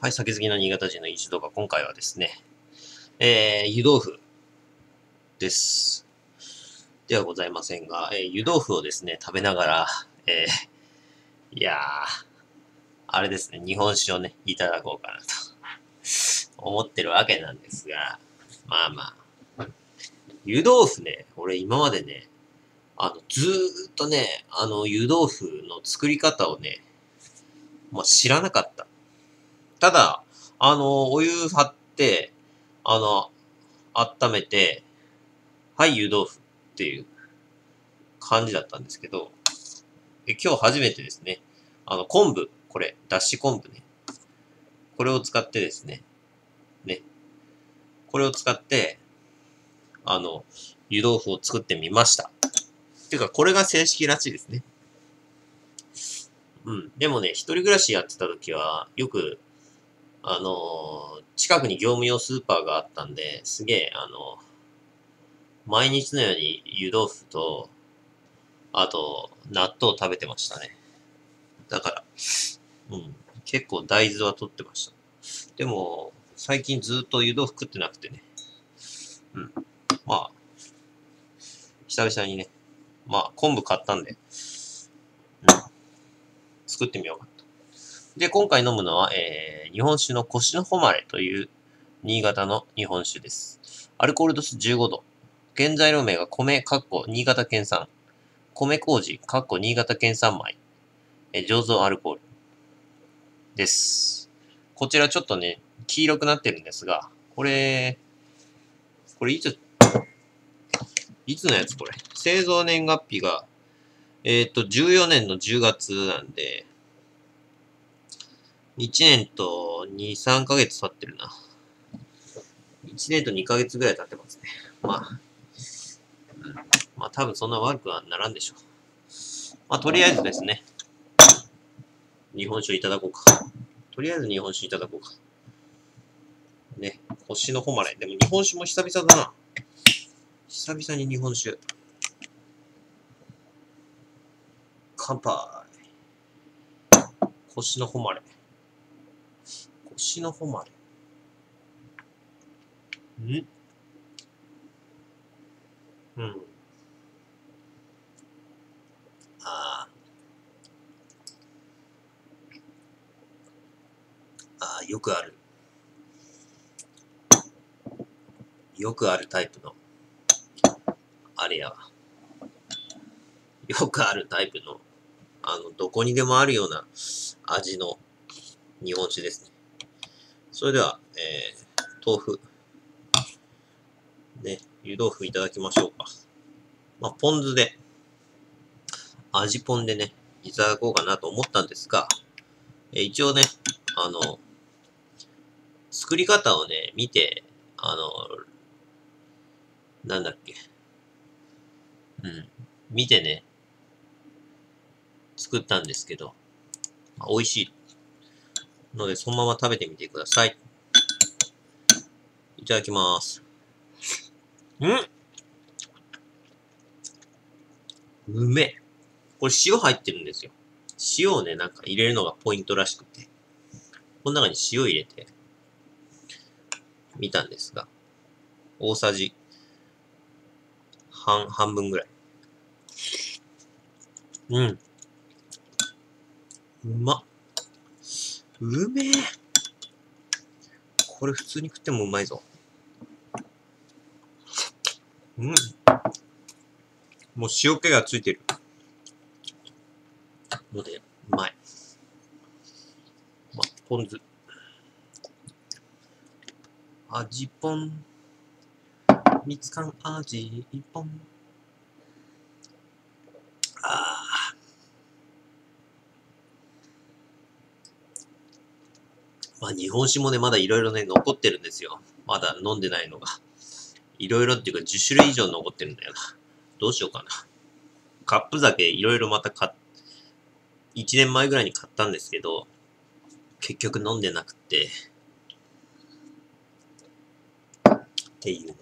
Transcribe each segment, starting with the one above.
はい、酒好きの新潟人の一度が今回はですね、えー、湯豆腐です。ではございませんが、えー湯豆腐をですね、食べながら、えー、いやー、あれですね、日本酒をね、いただこうかなと思ってるわけなんですが、まあまあ、湯豆腐ね、俺今までね、あの、ずーっとね、あの、湯豆腐の作り方をね、まあ、知らなかった。ただ、あの、お湯張って、あの、温めて、はい、湯豆腐っていう感じだったんですけど、今日初めてですね、あの、昆布、これ、だし昆布ね。これを使ってですね、ね。これを使って、あの、湯豆腐を作ってみました。ていうか、これが正式らしいですね。うん。でもね、一人暮らしやってた時は、よく、あの近くに業務用スーパーがあったんで、すげえ、あの毎日のように湯豆腐と、あと、納豆を食べてましたね。だから、うん。結構大豆は取ってました。でも、最近ずっと湯豆腐食ってなくてね。うん。まあ、久々にね、まあ、昆布買ったんで、うん。作ってみようかと。で、今回飲むのは、えー、日本酒の腰の誉れという新潟の日本酒です。アルコール度数15度。原材料名が米、かっこ新潟県産。米麹、かっこ新潟県産米。えー醸造アルコール。です。こちらちょっとね、黄色くなってるんですが、これ、これいつ、いつのやつこれ？製造年月日が、えっ、と、14年の10月なんで、1年と2、3ヶ月経ってるな。1年と2ヶ月ぐらい経ってますね。まあ、まあ多分そんな悪くはならんでしょう。まあとりあえずですね、日本酒いただこうか。とりあえず日本酒いただこうか。ね、星の誉れ。でも日本酒も久々だな。久々に日本酒。乾杯。星の誉れ。星の誉れ。ん？うん。ああ。ああ、よくある。よくあるタイプの。あれやわ。よくあるタイプの。あの、どこにでもあるような味の日本酒ですね。それでは、えー、豆腐。ね、湯豆腐いただきましょうか。まあ、ポン酢で、味ポンでね、いただこうかなと思ったんですが、えー一応ね、あの、作り方をね、見て、あの、なんだっけ。うん。見てね、作ったんですけど、まあ美味しい。ので、そのまま食べてみてください。いただきます。んうめえ。これ塩入ってるんですよ。塩をね、なんか入れるのがポイントらしくて。この中に塩入れて、見たんですが、大さじ半、半分ぐらい。うん。うまっ。うめえ。これ普通に食ってもうまいぞ。うん。もう塩気がついてる。ので、うまい。ま、ポン酢。味ポン。みつかん味一本。まあ、日本酒もね、まだいろいろね、残ってるんですよ。まだ飲んでないのが。いろいろっていうか10種類以上残ってるんだよな。どうしようかな。カップ酒いろいろまた買っ、1年前ぐらいに買ったんですけど、結局飲んでなくて、っていうね、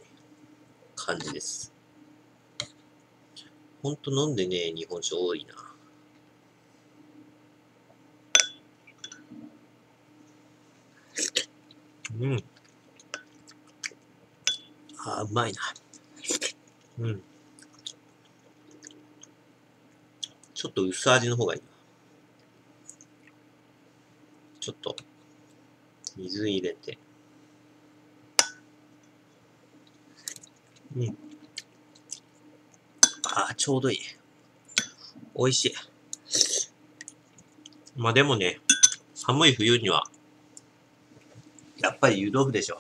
感じです。ほんと飲んでね、日本酒多いな。うん。あー、うまいな。うん。ちょっと薄味の方がいいな。ちょっと、水入れて。うん。ああ、ちょうどいい。美味しい。まあでもね、寒い冬には、やっぱり湯豆腐でしょ。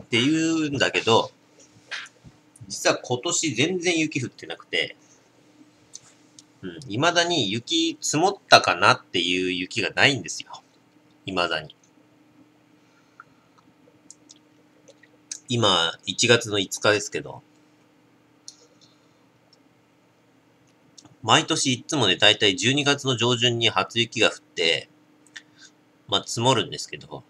って言うんだけど、実は今年全然雪降ってなくて、うん、未だに雪積もったかなっていう雪がないんですよ。未だに。今、1月の5日ですけど、毎年いつもね、だいたい12月の上旬に初雪が降って、まあ積もるんですけど、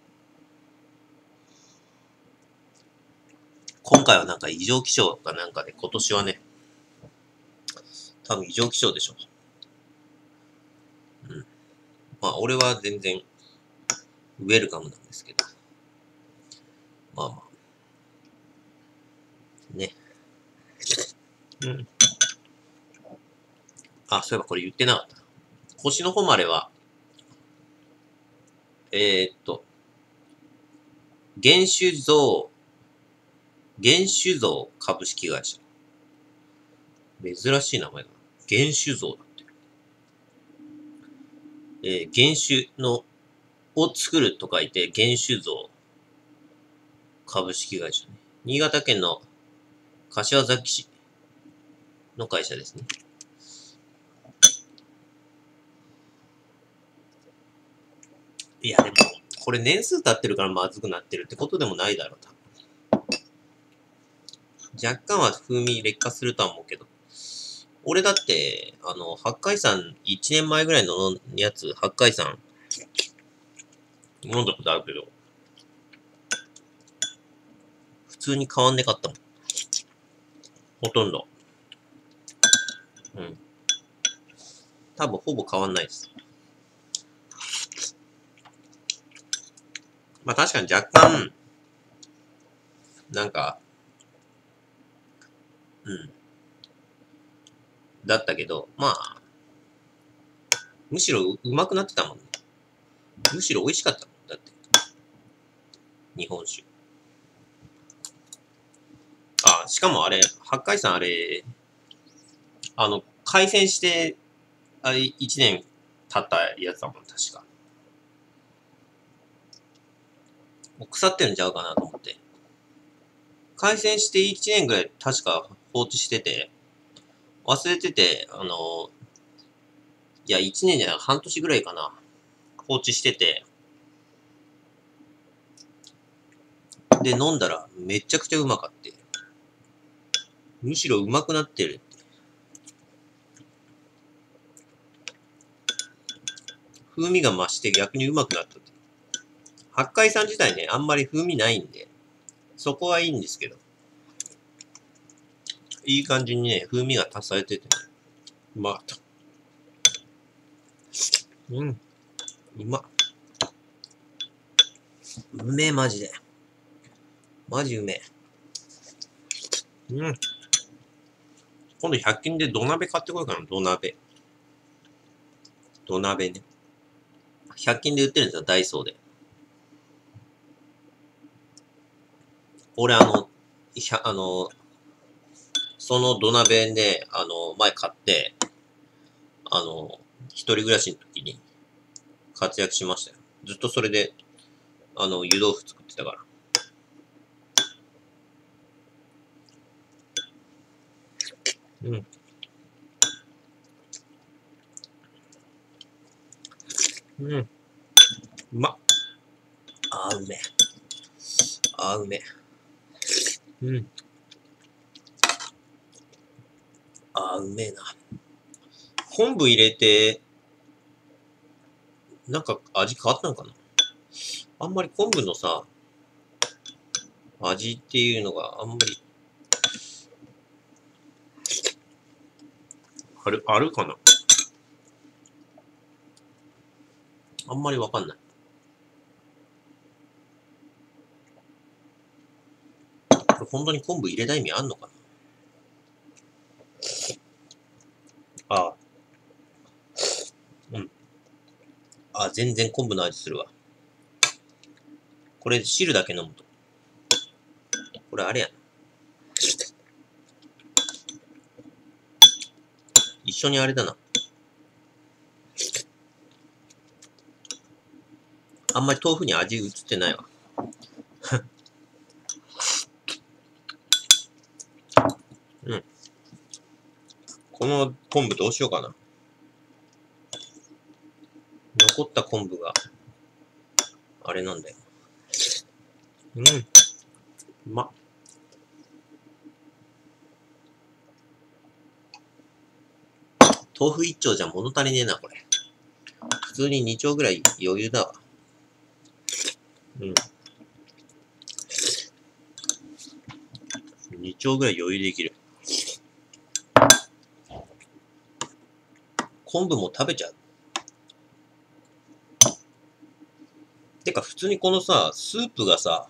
今回はなんか異常気象かなんかで、今年はね、多分異常気象でしょう。うん。まあ俺は全然、ウェルカムなんですけど。まあまあ。ね。うん。あ、そういえばこれ言ってなかったな。星の誉れは、えー、っと、原酒造、原酒造株式会社。珍しい名前だな。原酒造だって。えー、原酒の、を作ると書いて、原酒造株式会社。新潟県の柏崎市の会社ですね。いや、でも、これ年数経ってるからまずくなってるってことでもないだろう、多。若干は風味劣化するとは思うけど。俺だって、あの、八海山、1年前ぐらいのやつ、八海山、飲んだことあるけど、普通に変わんねかったもん。ほとんど。うん。多分ほぼ変わんないです。まあ確かに若干、なんか、うん。だったけど、まあ、むしろううまくなってたもんね。むしろ美味しかったもん。だって。日本酒。あ、しかもあれ、八海山あれ、あの、開戦して、あれ、一年経ったやつだもん、確か。もう腐ってるんちゃうかなと思って。開戦して1年ぐらい確か放置してて、忘れてて、あの、いや、1年じゃない、半年ぐらいかな。放置してて。で、飲んだらめちゃくちゃうまかって。むしろうまくなってるって。風味が増して逆にうまくなったって。八海山自体ね、あんまり風味ないんで、そこはいいんですけど。いい感じにね、風味が足されててね、うまかった。うん。うまっ。うめえ、マジで。マジうめえ。うん。今度100均で土鍋買ってこようかな、土鍋。土鍋ね。100均で売ってるんですよ、ダイソーで。俺あの、あの、その土鍋で、あの、前買って、あの、一人暮らしの時に活躍しましたよ。ずっとそれで、あの、湯豆腐作ってたから。うん。うん。うまっ。あー、うめ。あー、うめ。うん。あー、うめえな。昆布入れて、なんか味変わったのかな？あんまり昆布のさ、味っていうのがあんまり、ある、あるかな？あんまりわかんない。これ本当に昆布入れた意味あんのかなああ。うん。あ、全然昆布の味するわ。これ汁だけ飲むと。これあれやな。一緒にあれだな。あんまり豆腐に味移ってないわ。うん。この昆布どうしようかな。残った昆布が、あれなんだよ。うん。うまっ。豆腐一丁じゃ物足りねえな、これ。普通に二丁ぐらい余裕だわ。うん。二丁ぐらい余裕できる。昆布も食べちゃう。てか、普通にこのさ、スープがさ、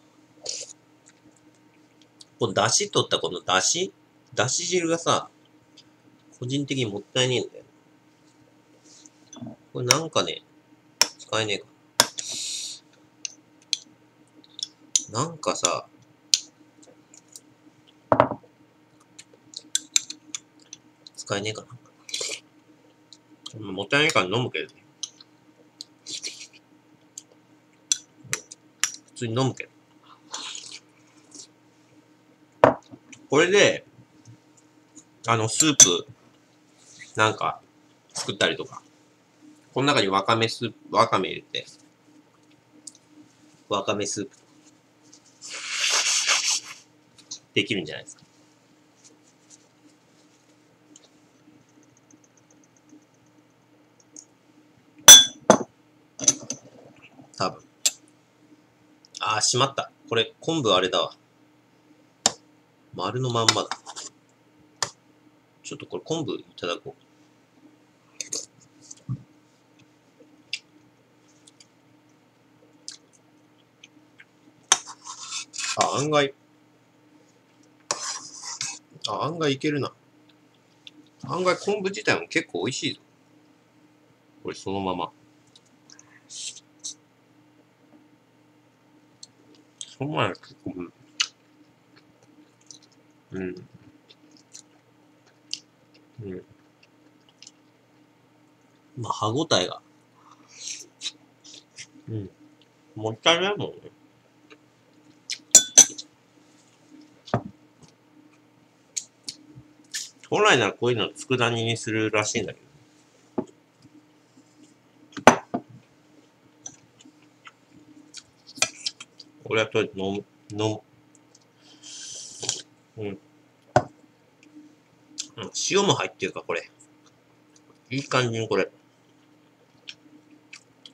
この出汁取ったこの出汁？出汁汁がさ、個人的にもったいねえんだよ。これなんかね、使えねえか。なんかさ、使えねえかな。もったいないから飲むけどね。通に飲むけど。これで、あの、スープ、なんか、作ったりとか。この中にわかめスープ、わかめ入れて、わかめスープ、できるんじゃないですか。多分。ああ、しまった。これ、昆布あれだわ。丸のまんまだ。ちょっとこれ昆布いただこう。あ、案外。あ、案外いけるな。案外昆布自体も結構美味しいぞ。これそのまま。そのまま結構、うん。うん。まあ、歯応えが。うん。もったいないもんね。本来ならこういうの佃煮にするらしいんだけど。俺はとりあえず飲む、飲む。うん。うん、塩も入ってるか、これ。いい感じにこれ。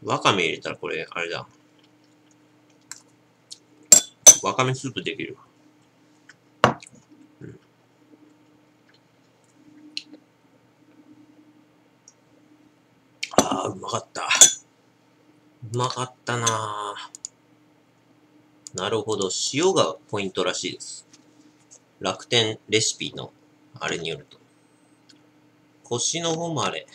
わかめ入れたらこれ、あれだ。わかめスープできるわ。あ、うまかった。うまかったななるほど。塩がポイントらしいです。楽天レシピのあれによると。腰の方もあれ。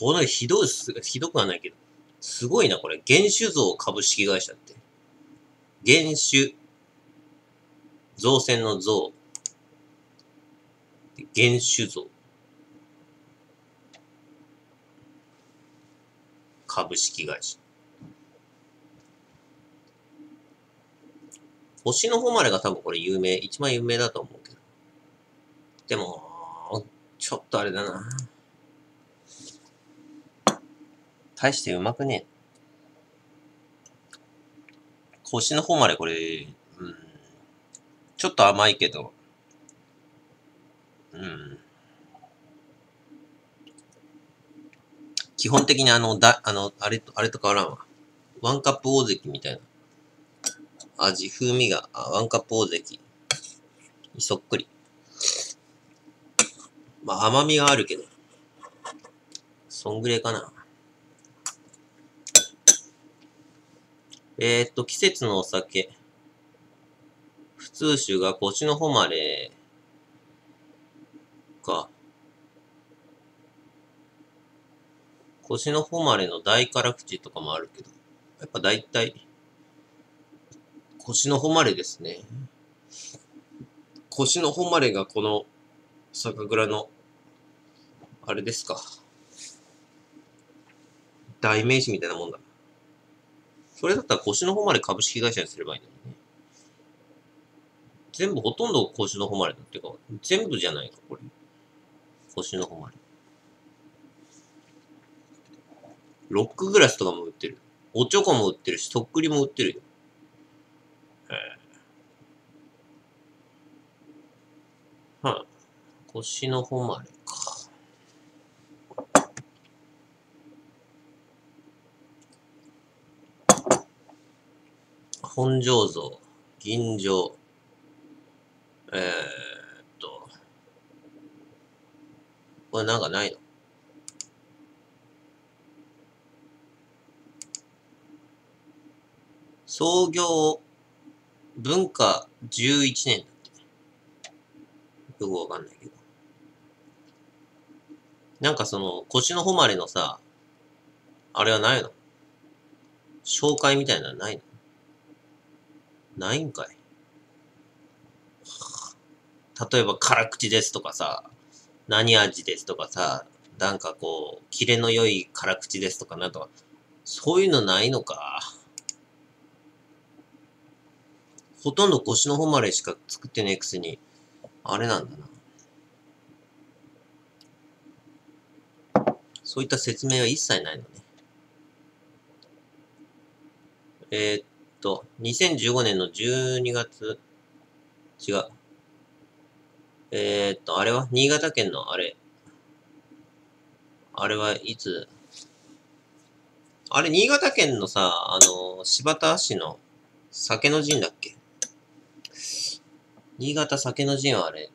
このひどいす、ひどくはないけど。すごいな、これ。原酒造株式会社って。原種、造船の造、原種造、株式会社。星の誉れが多分これ有名、一番有名だと思うけど。でも、ちょっとあれだな。大してうまくねえ。星の方までこれ、うん、ちょっと甘いけど、うん。基本的にあの、だ、あの、あれと、あれと変わらんわ。ワンカップ大関みたいな。味、風味が、あワンカップ大関。そっくり。まあ甘みがあるけど。そんぐらいかな。えー、っと、季節のお酒。普通酒が腰の誉れか。腰の誉れの大辛口とかもあるけど。やっぱ大体、腰の誉れですね。腰の誉れがこの酒蔵の、あれですか。代名詞みたいなもんだ。それだったら腰の誉れ株式会社にすればいいんだよね。全部ほとんど腰の誉れだっていうか、全部じゃないか、これ。腰の誉れ。ロックグラスとかも売ってる。おちょこも売ってるし、とっくりも売ってるよ。はい、腰の誉れか。本醸造、銀醸、えー、っと、これなんかないの？創業文化11年だって。よくわかんないけど。なんかその、腰の誉れのさ、あれはないの？紹介みたいなのはないの？ないんかい例えば辛口ですとかさ、何味ですとかさ、なんかこう、キレの良い辛口ですとかなんとか、そういうのないのか。ほとんど腰の誉れしか作ってねえくせに、あれなんだな。そういった説明は一切ないのね。えー、っと、2015年の12月、違う。えー、っと、あれは？新潟県のあれ。あれはいつ？あれ、新潟県のさ、あの、柴田市の酒の陣だっけ？新潟酒の陣はあれ、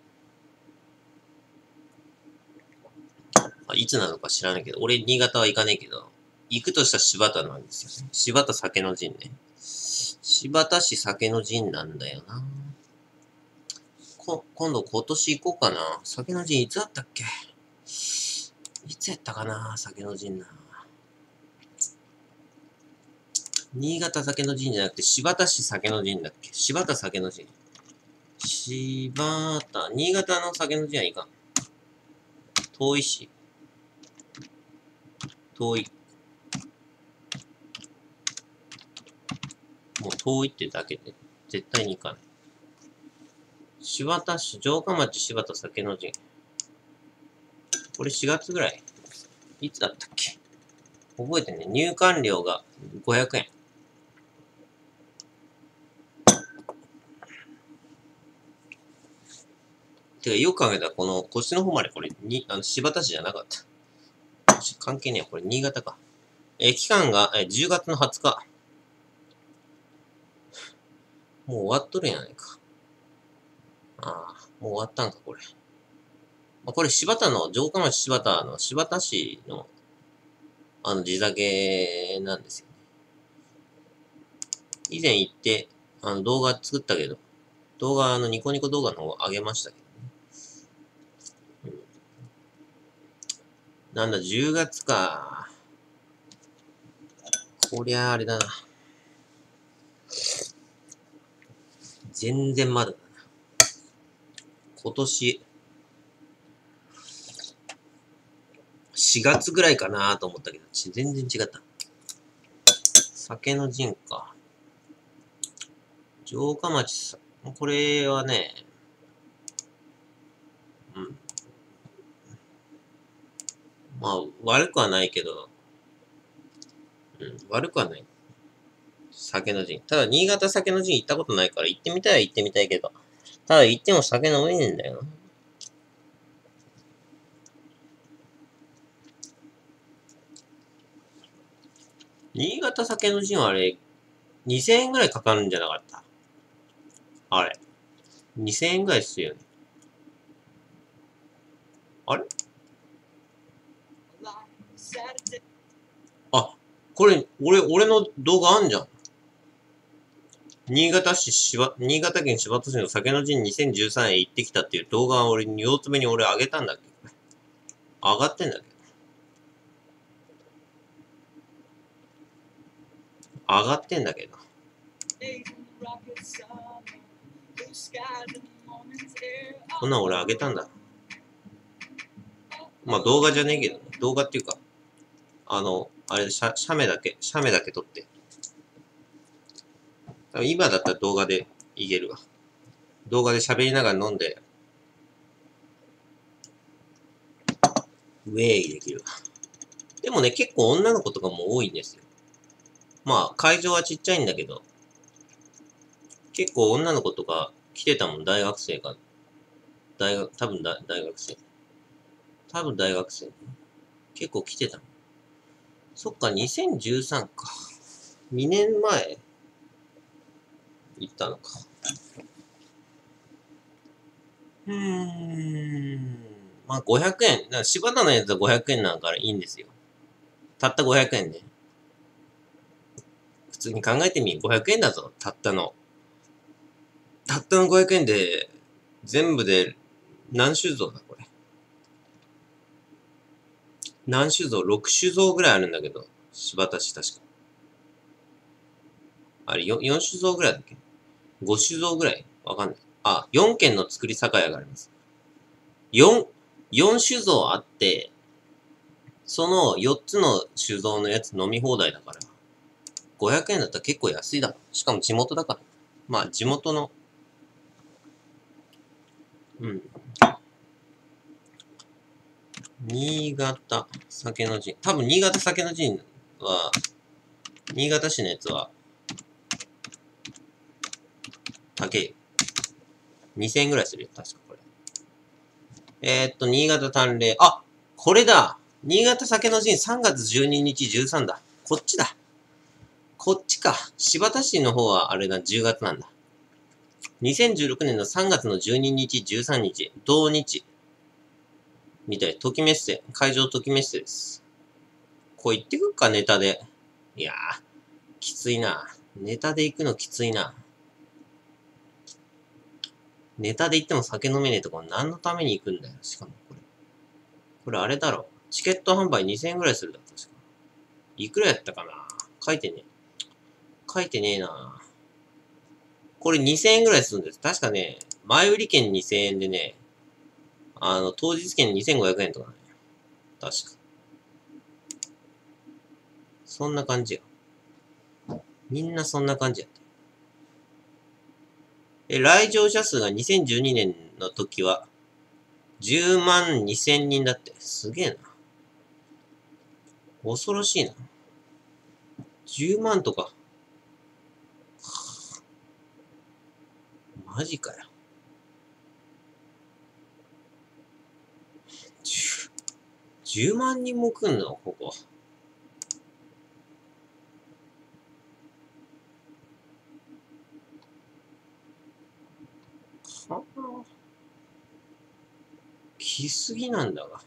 あいつなのか知らないけど、俺新潟は行かねえけど、行くとしたら柴田なんですよ。ね柴田酒の陣ね。柴田市酒の陣なんだよな。こ、今度今年行こうかな。酒の陣いつだったっけ？いつやったかな？酒の陣な。新潟酒の陣じゃなくて、柴田市酒の陣だっけ？柴田酒の陣。柴田、新潟の酒の陣はいかん。遠いし。遠い。もう遠いってだけで、絶対に行かない。柴田市、城下町柴田酒の陣。これ4月ぐらいいつだったっけ？覚えてね。入館料が500円。てか、よく考えたら、この腰の方までこれ、に、あの、柴田市じゃなかった。関係ねえこれ、新潟か。え期間が、え10月の20日。もう終わっとるやないか。ああ、もう終わったんか、これ。まあ、これ、柴田の、城下町柴田の、柴田市の、あの、地酒なんですよね。以前行って、あの、動画作ったけど、動画、あの、ニコニコ動画の方上げましたけどね。うん、なんだ、10月か。こりゃあれだな。全然まだ。今年、4月ぐらいかなと思ったけど、全然違った。酒の陣か。城下町さ、これはね、うん。まあ、悪くはないけど、うん、悪くはない。酒の陣。ただ、新潟酒の陣行ったことないから行ってみたいは行ってみたいけど、ただ行っても酒飲めねえんだよな。新潟酒の陣はあれ、2000円ぐらいかかるんじゃなかった？あれ。2000円ぐらいするよね。あれ？あ、これ、俺、俺の動画あんじゃん。新潟市柴、新潟県柴田市の酒の陣2013へ行ってきたっていう動画を俺、四つ目に俺上げたんだっけ？上がってんだっけ？上がってんだけど。こんなん俺上げたんだ。まあ動画じゃねえけど、ね、動画っていうか、あの、あれ、写メだけ、写メだけ撮って。今だったら動画でいけるわ。動画で喋りながら飲んで、ウェイできるわ。でもね、結構女の子とかも多いんですよ。まあ、会場はちっちゃいんだけど、結構女の子とか来てたもん、大学生が。大学、多分大学生。多分大学生。結構来てたもん。そっか、2013か。2年前行ったのか。うーん。まあ、500円。だ柴田のやつは500円なんからいいんですよ。たった500円ね。普通に考えてみ、500円だぞ。たったの。たったの500円で、全部で何酒造だ、これ。何酒造 ?6 酒造ぐらいあるんだけど、柴田市確か。あれ、4, 4酒造ぐらいだっけ？?5 酒造ぐらい？わかんない。あ、4軒の作り酒屋があります。4、4酒造あって、その4つの酒造のやつ飲み放題だから、500円だったら結構安いだろ。しかも地元だから。まあ、地元の、うん。新潟酒の陣。多分新潟酒の陣は、新潟市のやつは、高い。2000円ぐらいするよ、確かこれ。えー、っと、新潟淡麗。あこれだ新潟酒の陣3月12日13だ。こっちだ。こっちか。柴田市の方はあれだ、10月なんだ。2016年の3月の12日、13日、同日。みたい。ときメッセ。会場ときメッセです。こう言ってくっか、ネタで。いやー、きついな。ネタで行くのきついな。ネタで行っても酒飲めねえとこ何のために行くんだよ。しかもこれ。これあれだろ。チケット販売2000円ぐらいするだ、確か。いくらやったかな書いてねえ書いてねえなこれ2000円ぐらいするんです。確かね、前売り券2000円でね、あの、当日券2500円とかね。確か。そんな感じや。みんなそんな感じやった。え、来場者数が2012年の時は、10万2000人だって。すげえな。恐ろしいな。10万とか。マジかよ。10万人も来んの？ここ。すぎなんだが。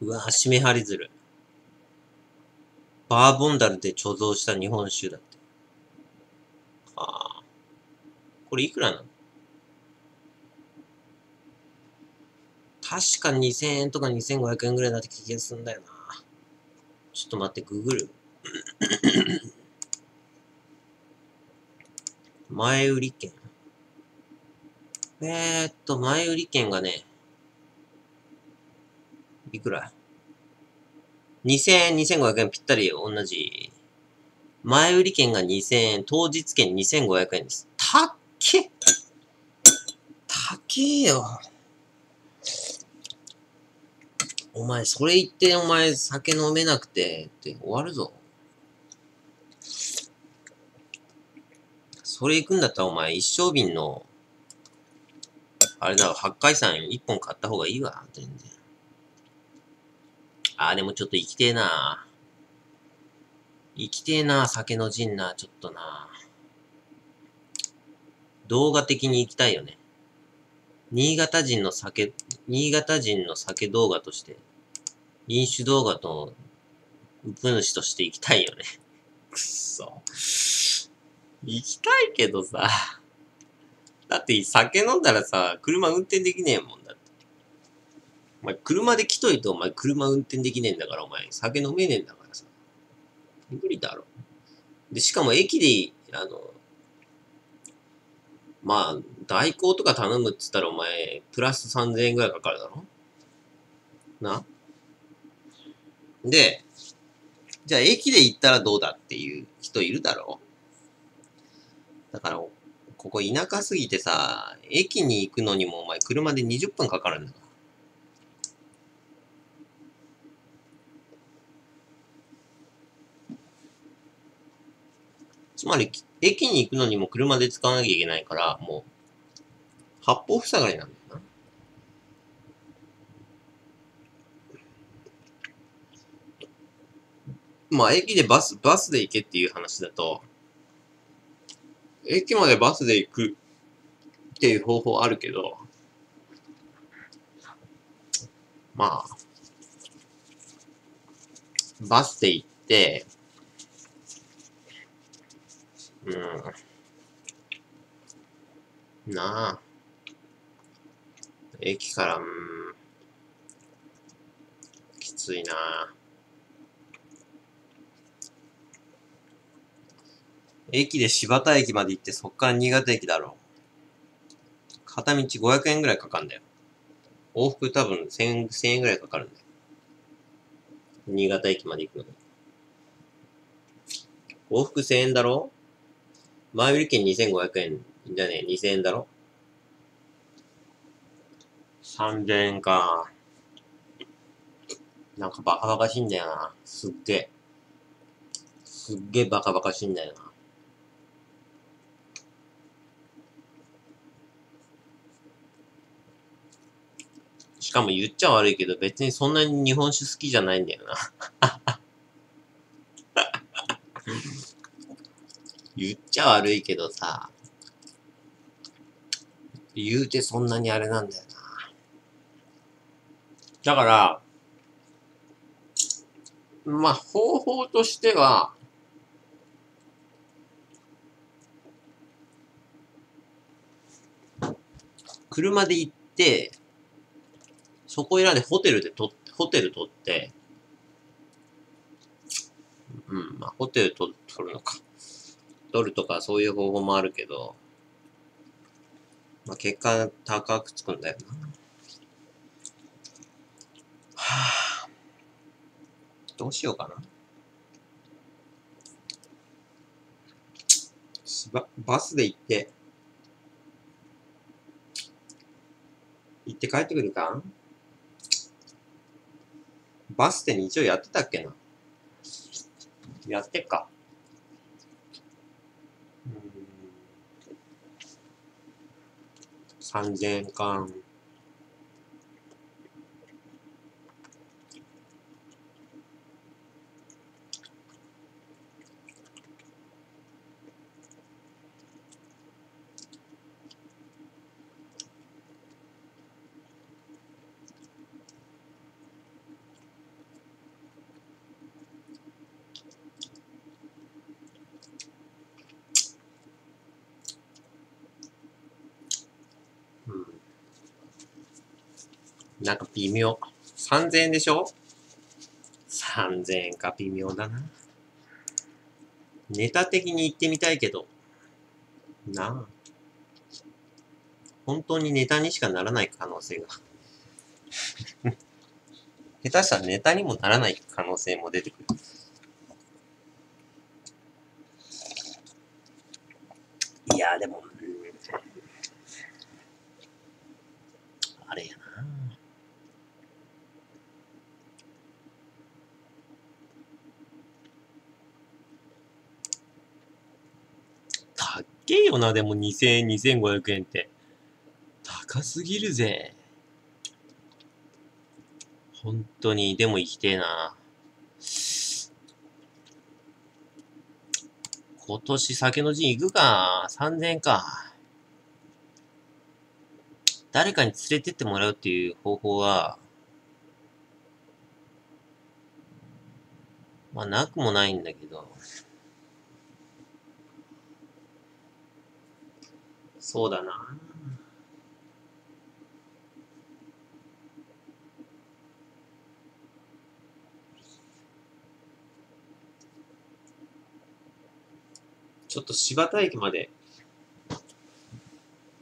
うわ締め張り鶴。バーボンダルで貯蔵した日本酒だって。ああ。これいくらなの確か2000円とか2500円ぐらいだって気がするんだよな。ちょっと待って、ググる。前売り券。えー、っと、前売り券がね、いくら ?2000 円、2500円ぴったり同じ。前売り券が2000円、当日券2500円です。たっけたっけよ。お前、それ言って、お前、酒飲めなくて、って終わるぞ。それ行くんだったら、お前、一升瓶の、あれだわ、八海山一本買った方がいいわ、全然。あー、でもちょっと生きてえな行きてえな、酒の陣な、ちょっとな。動画的に行きたいよね。新潟人の酒、新潟人の酒動画として、飲酒動画と、うぷ主として行きたいよね。くっそ。行きたいけどさ。だって酒飲んだらさ、車運転できねえもんだって。お前車で来といてお前車運転できねえんだからお前酒飲めねえんだからさ。無理だろ。で、しかも駅で、あの、まあ、代行とか頼むっつったらお前、プラス3000円ぐらいかかるだろ？な？で、じゃあ駅で行ったらどうだっていう人いるだろ？だから、ここ田舎すぎてさ、駅に行くのにもお前車で20分かかるんだから。つまり、駅に行くのにも車で使わなきゃいけないから、もう、八方塞がりなんだよな。まあ、駅でバス、バスで行けっていう話だと、駅までバスで行くっていう方法あるけど、まあ、バスで行って、うん。なあ。駅から、うん、きついな駅で柴田駅まで行ってそっから新潟駅だろう。片道500円ぐらいかかるんだよ。往復多分 1000, 1000円ぐらいかかるんだよ。新潟駅まで行くのに。往復1000円だろ前売り券2500円じゃねえ、2000円だろ ?3000 円か。なんかバカバカしいんだよな。すっげえ。すっげえバカバカしいんだよな。しかも言っちゃ悪いけど別にそんなに日本酒好きじゃないんだよな。言っちゃ悪いけどさ、言うてそんなにあれなんだよ。だから、まあ、方法としては、車で行って、そこいらでホテルでと、ホテル取って、うん、まあ、ホテル取るのか。取るとかそういう方法もあるけど、まあ、結果高くつくんだよな。はあ、どうしようかな。ババスで行って、行って帰ってくるか。バスって日曜やってたっけな。やってっか。三千巻なんか微妙。3000円でしょ ?3000 円か微妙だな。ネタ的に言ってみたいけど、なあ。本当にネタにしかならない可能性が。下手したらネタにもならない可能性も出てくる。いや、でも、あれやな。けえよな、でも2000円、2500円って。高すぎるぜ。本当に、でも生きてえな。今年酒の陣行くか。3000円か。誰かに連れてってもらうっていう方法は、まあ、なくもないんだけど。そうだな。ちょっと柴田駅まで、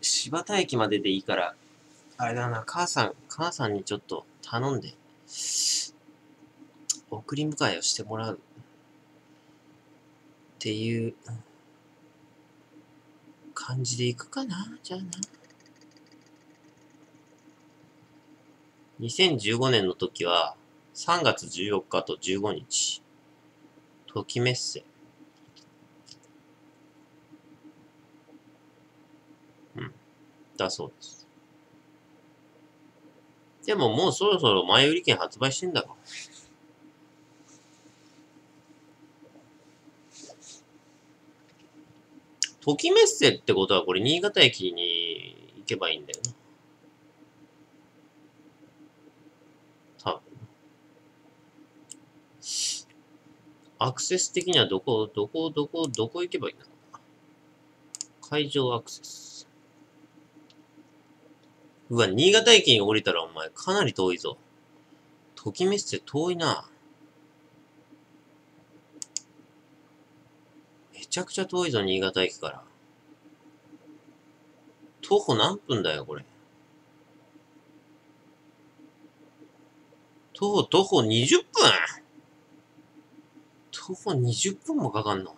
柴田駅まででいいから、あれだな、母さん、母さんにちょっと頼んで、送り迎えをしてもらう。っていう感じでいくかな？じゃあな。2015年の時は3月14日と15日。ときメッセ。うんだそうです。でももうそろそろ前売り券発売してんだろ。ときメッセってことはこれ新潟駅に行けばいいんだよな。多分。アクセス的にはどこ、どこ、どこ、どこ行けばいいんだろうな。会場アクセス。うわ、新潟駅に降りたらお前かなり遠いぞ。ときめっせ遠いな。めちゃくちゃ遠いぞ、新潟駅から。徒歩何分だよ、これ。徒歩、徒歩20分徒歩20分もかかんの？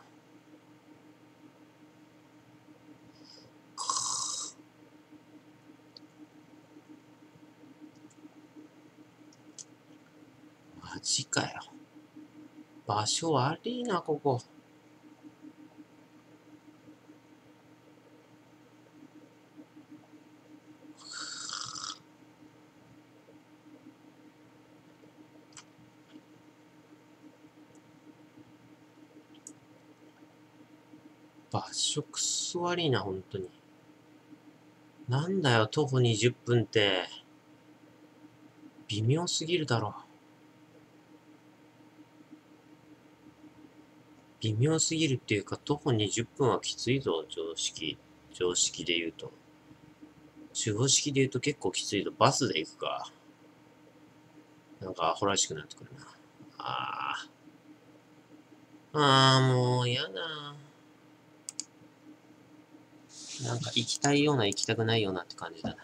マジかよ。場所悪いな、ここ。場所くそ悪いな、ほんとに。なんだよ、徒歩20分って。微妙すぎるだろ。微妙すぎるっていうか、徒歩20分はきついぞ、常識。常識で言うと。常識で言うと結構きついぞ。バスで行くか。なんかアホらしくなってくるな。ああ。ああ、もう嫌だ。なんか行きたいような行きたくないようなって感じだな。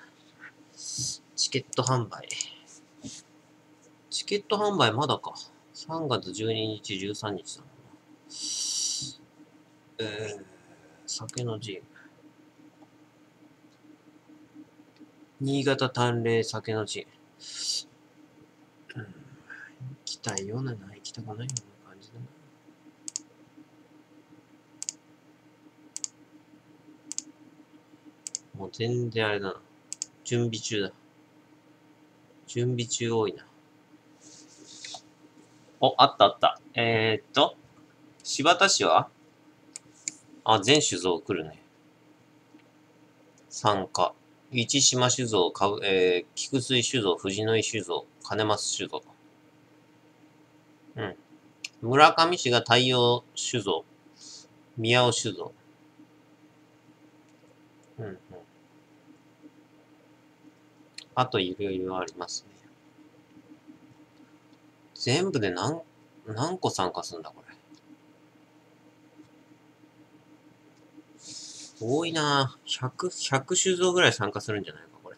チケット販売。チケット販売まだか。3月12日、13日だな。えー、酒の陣。新潟淡麗酒の陣。うん、行きたいようなな、行きたくないような感じだな。もう全然あれだな。準備中だ。準備中多いな。お、あったあった。えー、っと、柴田市は？あ、全酒造来るね。参加。市島酒造、かえー、菊水酒造、藤野井酒造、金松酒造。うん。村上市が太陽酒造、宮尾酒造。うん。あといろいろありますね。全部で何、何個参加するんだ、これ。多いなぁ。100、100酒造ぐらい参加するんじゃないか、これ。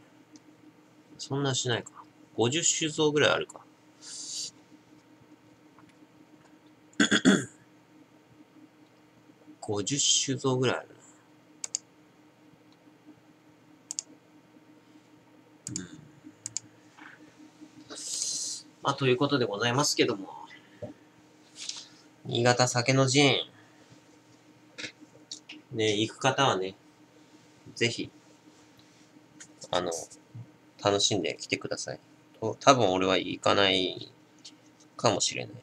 そんなしないか。50酒造ぐらいあるか。50酒造ぐらいあるな。うん。まあ、ということでございますけども。新潟酒の陣。ね、行く方はね、ぜひ、あの、楽しんで来てください。と多分俺は行かないかもしれない。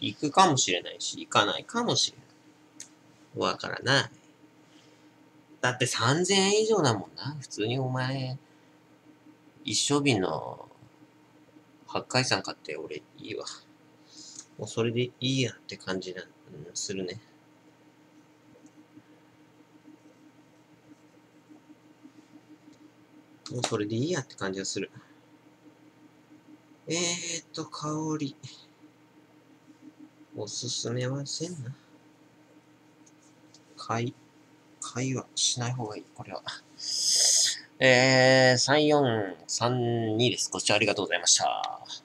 行くかもしれないし、行かないかもしれない。わからない。だって3000円以上だもんな。普通にお前、一生瓶の八海山買って俺いいわ。もうそれでいいやって感じな、うん、するね。もうそれでいいやって感じがする。えーっと、香り。おすすめはせんな。買い、買いはしない方がいい、これは。えー、3432です。ご視聴ありがとうございました。